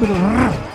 吃早